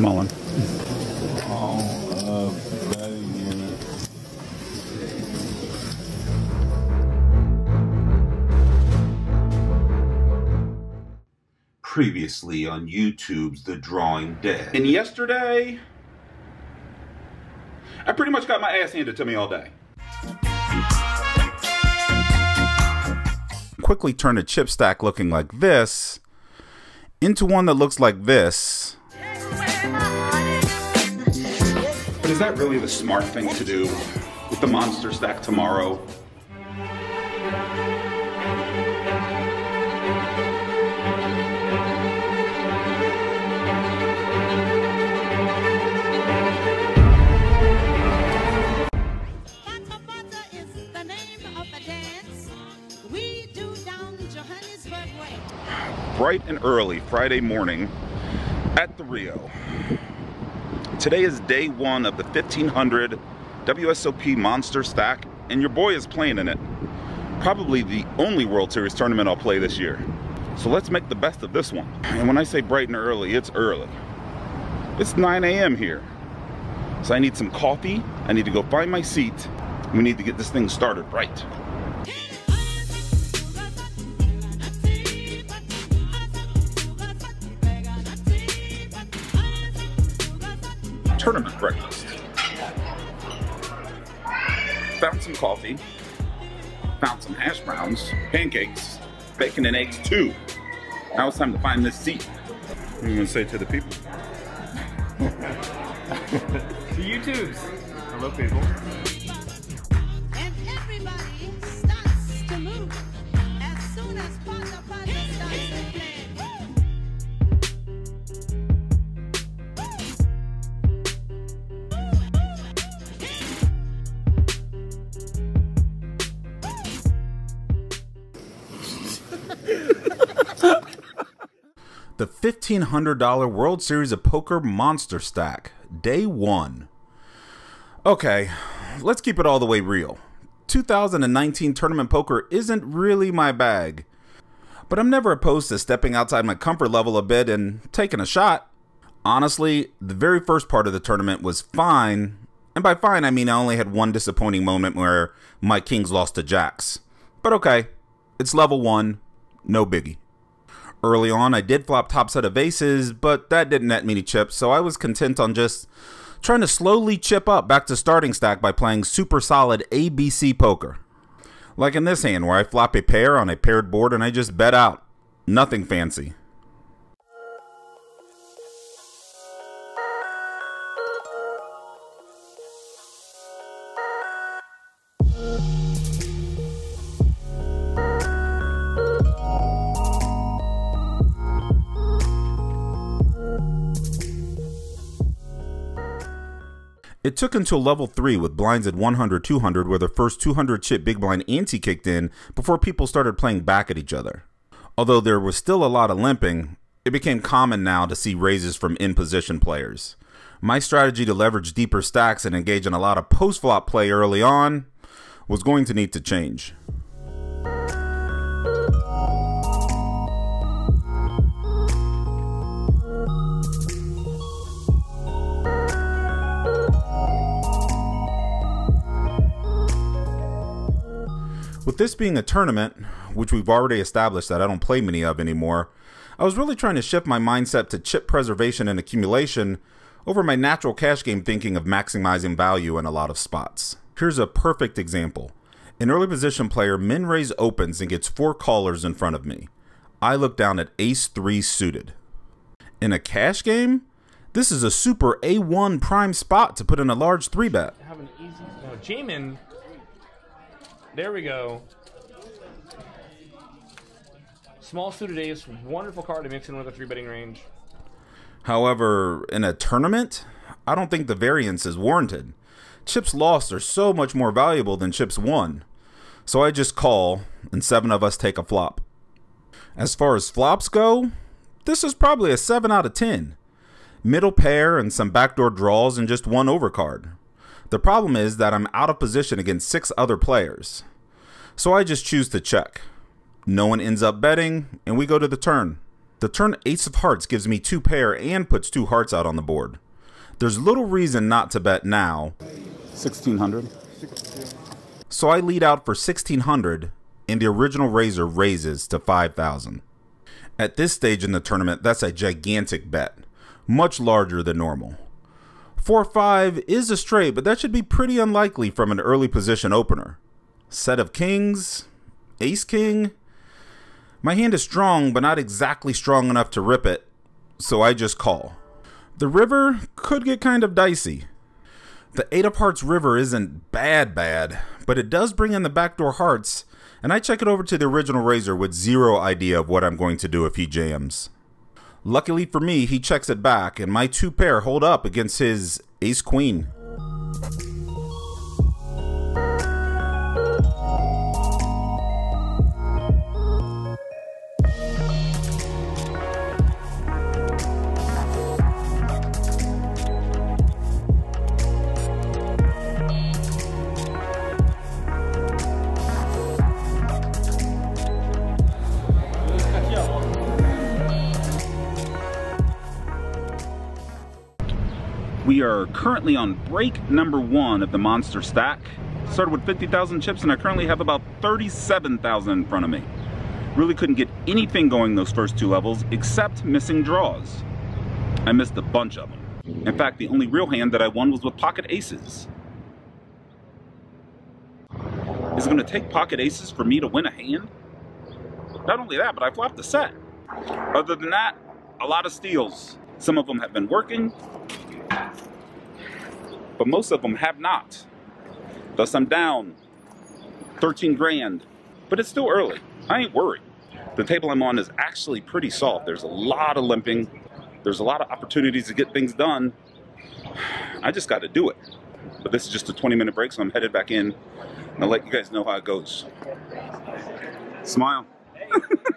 Mullen. All of betting unit. Previously on YouTube's The Drawing Dead. And yesterday, I pretty much got my ass handed to me all day. Quickly turn a chip stack looking like this into one that looks like this. But is that really the smart thing to do with the monster stack tomorrow? Bata Bata is the name of a dance we do down Johannesburg way. bright and early Friday morning at the Rio. Today is day one of the 1500 WSOP Monster Stack, and your boy is playing in it. Probably the only World Series tournament I'll play this year. So let's make the best of this one. And when I say bright and early, it's early. It's 9 a.m. here. So I need some coffee, I need to go find my seat. We need to get this thing started right. Tournament breakfast. Found some coffee, found some hash browns, pancakes, bacon and eggs too. Now it's time to find this seat. What are you gonna say to the people? The YouTubes. Hello, people. And everybody starts to move as soon as Bata The $1,500 World Series of Poker Monster Stack, Day 1. Okay, let's keep it all the way real. 2019 tournament poker isn't really my bag, but I'm never opposed to stepping outside my comfort level a bit and taking a shot. Honestly, the very first part of the tournament was fine, and by fine I mean I only had one disappointing moment where my Kings lost to Jacks. But okay, it's level 1, no biggie. Early on, I did flop top set of aces, but that didn't net me any chips, so I was content on just trying to slowly chip up back to starting stack by playing super solid ABC poker. Like in this hand, where I flop a pair on a paired board and I just bet out. Nothing fancy. It took until level 3 with blinds at 100 200 where the first 200 chip big blind ante kicked in before people started playing back at each other. Although there was still a lot of limping, it became common now to see raises from in position players. My strategy to leverage deeper stacks and engage in a lot of post flop play early on was going to need to change. With this being a tournament, which we've already established that I don't play many of anymore, I was really trying to shift my mindset to chip preservation and accumulation over my natural cash game thinking of maximizing value in a lot of spots. Here's a perfect example. An early position player min raise opens and gets four callers in front of me. I look down at ace 3 suited. In a cash game, this is a super A1 prime spot to put in a large 3 bet. Have an easy. No, Jaman. There we go. Small suited ace, wonderful card to mix in with a three betting range. However, in a tournament, I don't think the variance is warranted. Chips lost are so much more valuable than chips won. So I just call, and seven of us take a flop. As far as flops go, this is probably a 7 out of 10. Middle pair and some backdoor draws and just one overcard. The problem is that I'm out of position against six other players. So I just choose to check. No one ends up betting, and we go to the turn. The turn Ace of Hearts gives me two pair and puts two hearts out on the board. There's little reason not to bet now, 1600. so I lead out for 1600 and the original raiser raises to 5000. At this stage in the tournament, that's a gigantic bet, much larger than normal. 4-5 is a straight, but that should be pretty unlikely from an early position opener. Set of kings, ace king. My hand is strong, but not exactly strong enough to rip it, so I just call. The river could get kind of dicey. The eight of hearts river isn't bad bad, but it does bring in the backdoor hearts, and I check it over to the original raiser with zero idea of what I'm going to do if he jams. Luckily for me, he checks it back, and my two pair hold up against his ace queen. We are currently on break number one of the monster stack. Started with 50,000 chips and I currently have about 37,000 in front of me. Really couldn't get anything going those first two levels except missing draws. I missed a bunch of them. In fact, the only real hand that I won was with pocket aces. Is it going to take pocket aces for me to win a hand? Not only that, but I flopped the set. Other than that, a lot of steals. Some of them have been working, but most of them have not. Thus, I'm down 13 grand, but it's still early. I ain't worried. The table I'm on is actually pretty soft. There's a lot of limping, there's a lot of opportunities to get things done. I just got to do it. But this is just a 20 minute break, so I'm headed back in I'll let you guys know how it goes. Smile.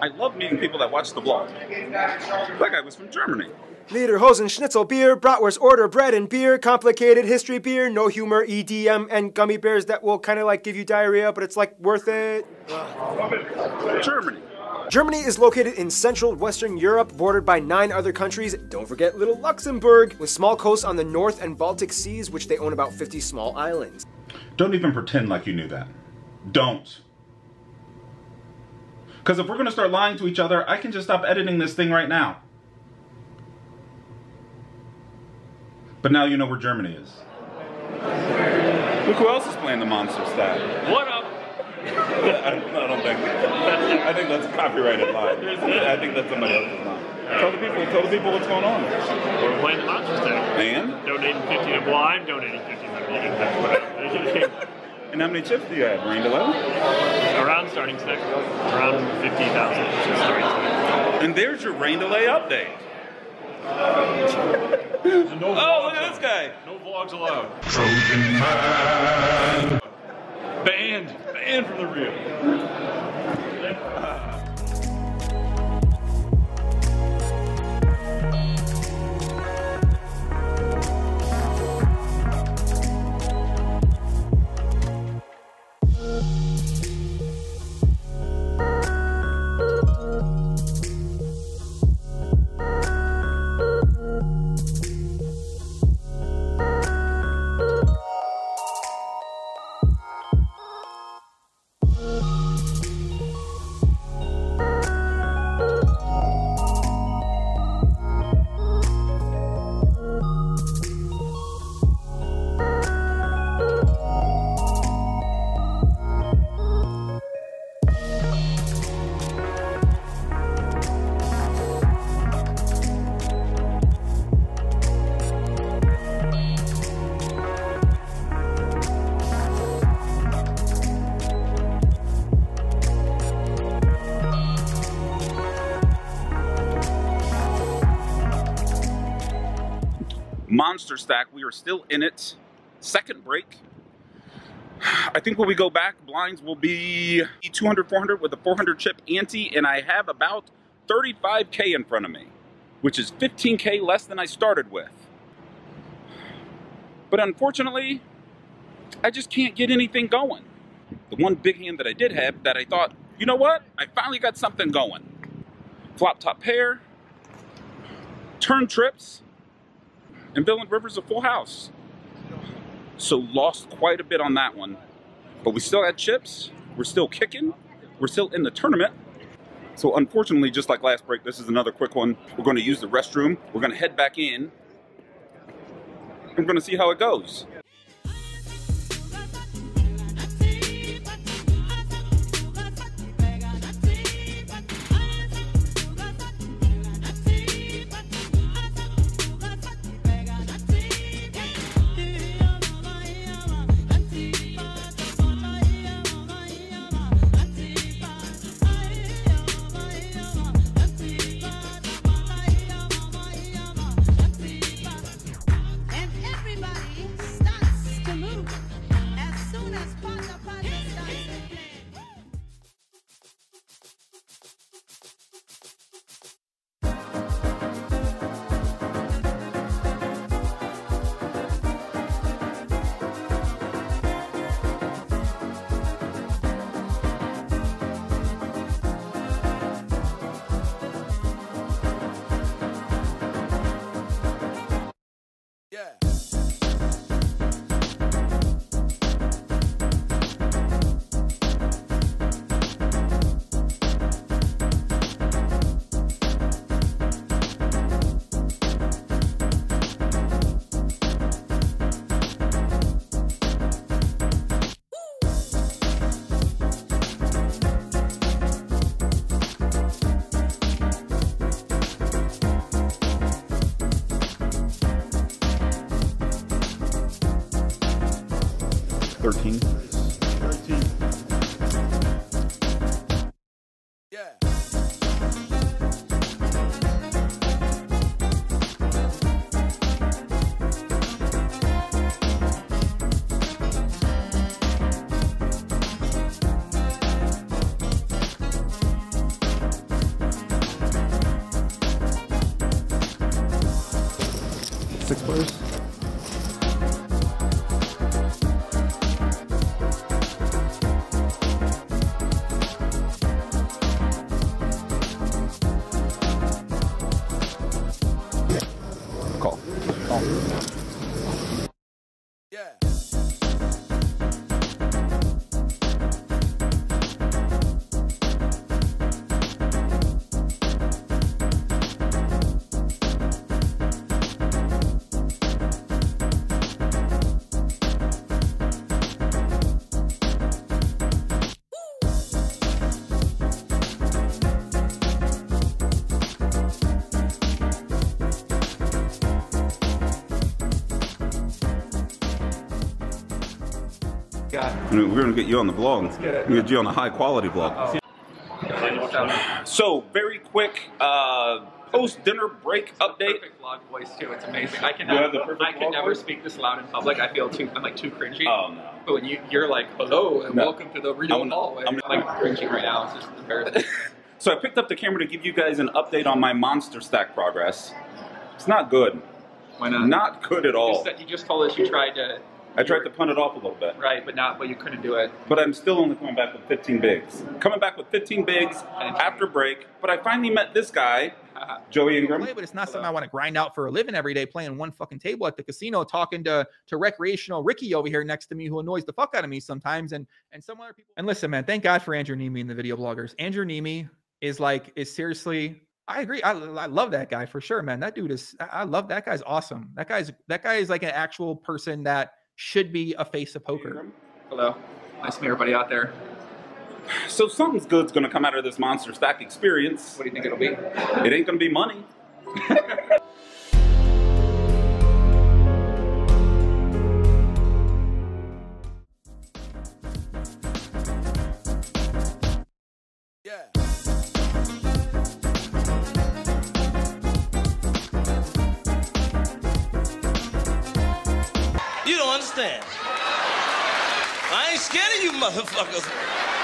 I love meeting people that watch the vlog. That guy was from Germany. Lederhosen Schnitzel beer, Bratwurst order bread and beer, complicated history beer, no humor, EDM, and gummy bears that will kind of like give you diarrhea, but it's like worth it. Germany. Germany is located in central Western Europe, bordered by nine other countries. Don't forget little Luxembourg, with small coasts on the North and Baltic Seas, which they own about 50 small islands. Don't even pretend like you knew that. Don't. Because if we're going to start lying to each other, I can just stop editing this thing right now. But now you know where Germany is. Look who else is playing the monster stack. What up? I, don't, I don't think. I think that's a copyrighted lie. I think that's somebody else's lie. Tell the people. Tell the people what's going on. We're playing the monster stack. And Donating 50 to, well, I'm donating 50 to you can have whatever. And how many chips do you have? Range eleven. Around starting stack, around 50,000 which is starting stack. And there's your rain delay update. No Oh, look at this guy. No vlogs allowed. Trojan man. Banned. Banned from the Rio. Monster stack. We are still in it. Second break. I think when we go back, blinds will be 200, 400 with a 400 chip ante, and I have about 35k in front of me, which is 15k less than I started with. But unfortunately, I just can't get anything going. The one big hand that I did have that I thought, you know what? I finally got something going. flop top pair, turn trips, and Villain River's a full house. So lost quite a bit on that one. But we still had chips. We're still kicking. We're still in the tournament. So unfortunately, just like last break, this is another quick one. We're going to use the restroom. We're going to head back in. We're going to see how it goes. 13. Yeah. I mean, we're gonna get you on the blog. Let's get it. We're gonna get you on a high quality blog. So very quick uh, post dinner break update. Perfect vlog voice too. It's amazing. I can You have the perfect I can never voice? speak this loud in public. I feel too I'm like too cringy. Oh no. But when you you're like hello and No. welcome to the Rio hallway, I'm- I'm, like cringing right now. It's just embarrassing. So I picked up the camera to give you guys an update on my monster stack progress. It's not good. Why not? Not good at You all. just, said- you just told us you tried to. I tried to punt it off a little bit, Right, but not. But you couldn't do it. but I'm still only coming back with 15 bigs. Coming back with 15 bigs after break, but I finally met this guy, uh-huh. Joey Ingram. play, but it's not something I want to grind out for a living every day playing one fucking table at the casino, talking to to recreational Ricky over here next to me who annoys the fuck out of me sometimes, and and some other people. And listen, man, thank God for Andrew Neeme and the video bloggers. Andrew Neeme is like is seriously. I agree. I, I love that guy for sure, man. That dude is. I I love that guy's awesome. That guy's that guy is like an actual person that should be a face of poker. Hello. Nice to meet everybody out there. So something's good's gonna come out of this monster stack experience. What do you think it'll be? It ain't gonna be money. I ain't scared of you motherfuckers.